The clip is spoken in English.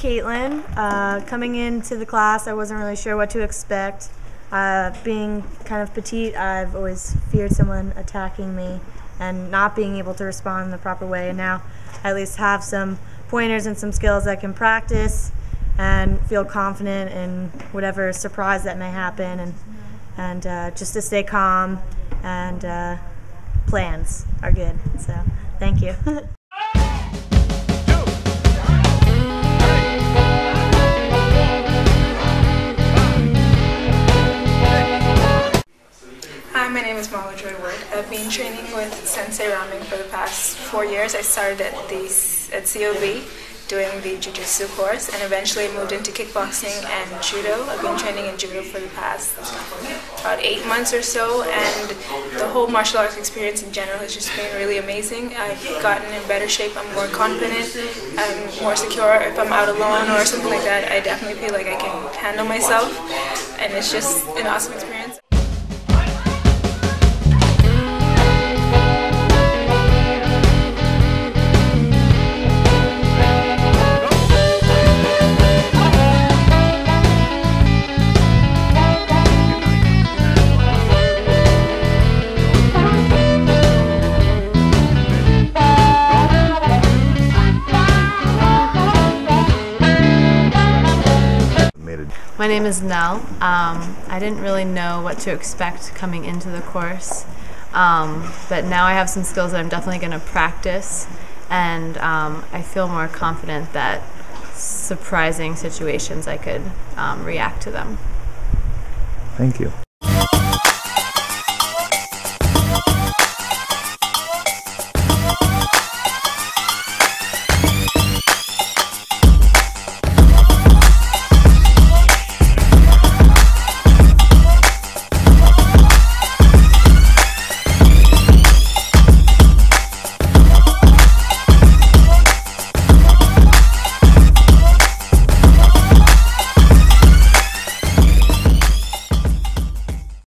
Caitlin. Uh, coming into the class, I wasn't really sure what to expect. Uh, being kind of petite, I've always feared someone attacking me and not being able to respond in the proper way. And now I at least have some pointers and some skills I can practice and feel confident in whatever surprise that may happen and, and uh, just to stay calm and uh, plans are good. So thank you. my name is Marla Joy Wood. I've been training with Sensei Rahming for the past four years. I started at the at COB doing the jiu-jitsu course and eventually moved into kickboxing and judo. I've been training in judo for the past about eight months or so and the whole martial arts experience in general has just been really amazing. I've gotten in better shape, I'm more confident, I'm more secure if I'm out alone or something like that. I definitely feel like I can handle myself and it's just an awesome experience. My name is Nell. Um, I didn't really know what to expect coming into the course, um, but now I have some skills that I'm definitely going to practice, and um, I feel more confident that surprising situations I could um, react to them. Thank you.